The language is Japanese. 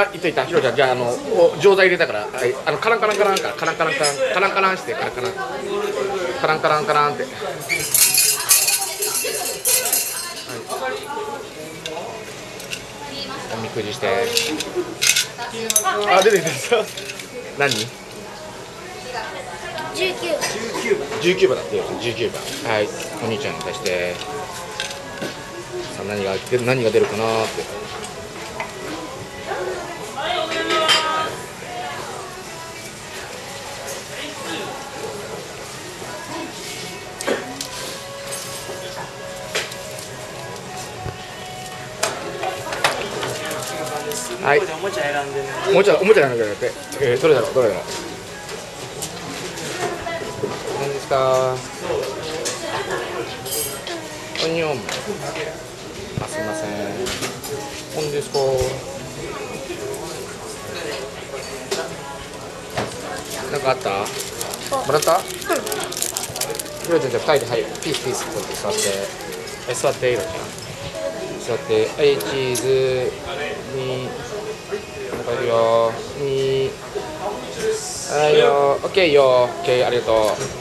あいたいたひろちゃんじゃああのお錠剤入れたからはいあのカランカランカランからカランカランカランカランカランしてカランカラン。カランカランカランって。はい。おみくじして。あ出てきた何？19 19番。だってよ19番。はい。お兄ちゃんに出して。さあ何が何が出るかなーって。はい。おもちゃ選んでね。おもちゃおもちゃなんだって、えー、どれだろう？どれだろう？何ですか？オニオン。あすいません。本ですか？なんかあった？もらった？ひろちゃんじゃあ2人ではい。ピースピースこうやって座って。え座ってひろちゃん。座って。はいチーズ。によ。にはい。よオッケーよオッケーありがとう